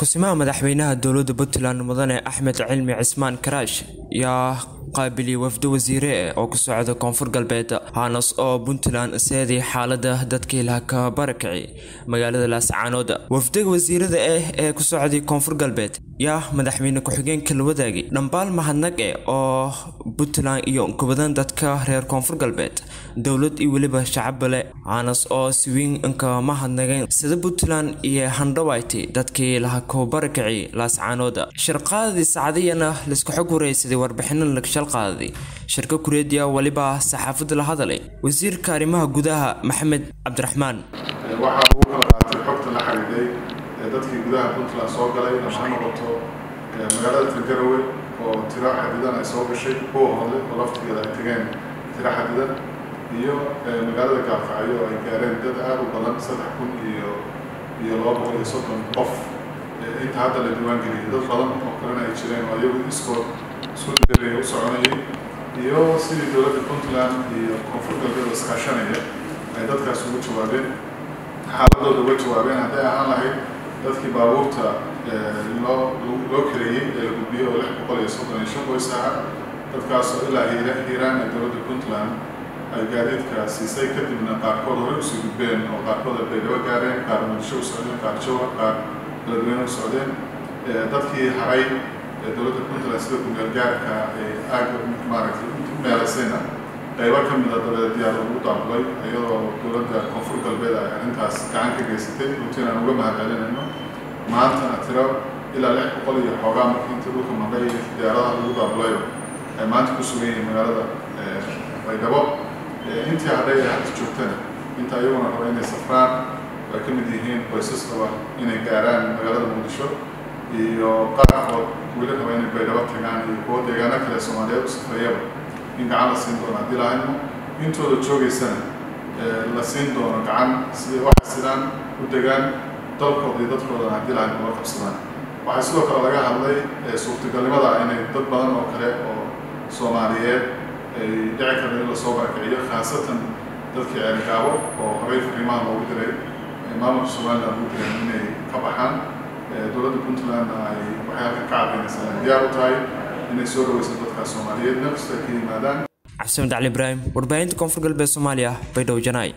Ku-simaha madaxweynaha dowladda Puntland Mudane Axmed Cilmi Cismaan Karaash. Yaa qaabilay wafdi wasiire oo ku socda Koonfur Galbeed Hanas oo Puntland seeday xaaladda dadkii la ka barakacay magaalada Laascaanood. Wafdiga wasiirada ah ee ku socday Koonfur Galbeed yaa madaxweyne ku-xigeenka la wadaagay dhambaal mahadnaq ah oo Puntland iyo gobollada dadka reer Koonfur Galbeed dowlad iyo weliba shacabba leh Hanas oo si weyn ka mahadnaqeen sida Puntland iyo handhawaaytay dadkii la ka barakacay Laascaanood. Shirqaadii saacadiyana la isku xog wareysaday warbixino la shal qaaday shirka kureediya waliba saxaafadda la hadalay wasiirka arrimaha gudaha maxamed cabdiraxmaan. Waxaa ugu kala qaatay xogta la xiriiday ee dadkii gudaha puntland soo galay ama ha noqoto magaalada tirgarawe oo tiro xadidan ay soo gashay kuwa hore oo laftigeeda ay tageen tiro xadidan iyo magaalada gaalkacyo ay gaareen dad aada u badan saddex kun iyo iyo laba boqol iyo soddon qof. Inta hadda la diiwaan geliyay dad badan oo kalena ay jireen oo iyagu iskood dareeya u soconayay iyo sidii dowladda puntland iyo koonfur galbeed iskaashanaya ay dadkaas ugu jawaabeen xaaladooda uga jawaabeen hadday ahaan lahayd dadkii baabuurta loo loo kareeyey ee la gudbiyey oo lix boqol iyo soddon iyo shan qoys aha dadkaasoo ilaa hiira hiiraan ee dowladda puntland ay gaadiidka siisay kadibna qaarkood horey u sii gudbeen oo qaarkood ay baydhabo gaareen qaar muqdisho u socdeen qaar jawhar qaar beledweyne u socdeen dadkii haray dowladda puntland sida kumeel gaarka ee aaga maaragtay u meelaysayna qaybo ka mida dabeed diyaar lagu daabulay iyadoo dowladda koonfur galbeed ay arrintaas gacan ka geysatay runtiin aan uga mahad celinayno maantana tiro ilaa lix boqol iyo xoogaa markii intii dhulka maqay diyaaradaha lagu daabulayo ay maanta ku sugan yihiin magaalada baydhabo intii hadhay ee hadda joogtana inta iyaguna raba inay safraan ay ka mid yihiin qoysas raba inay gaaraan magaalada muqdisho iyo qaarkood weli raba inay baydhabo tagaan iyo kuwo deegaano kale soomaaliyeed u safreeyaba in gacan la siin doono haddii lahayno intooda joogaysana la siin doono gacan siday wax sidaan u degaan dalkooda iyo dadkoodana haddii lahayno ula qabsadaan waxaa sidoo kale laga hadlay suurtagalnimada inay dad badan oo kale oo soomaaliyeed ay dhici karta in la soo barakiciyo khaasatan dadkii ceelgaabo oo horey fariimaha loogu diray maamulka somaliland ugu diray inay ka baxaan dowladda puntlandna ay waxay diyaar u tahay inay soo dhaweyso dadka soomaaliyeed meel kasta ay cali ibraahim warbaahinta koonfur galbeed soomaaliya baydhabo janaay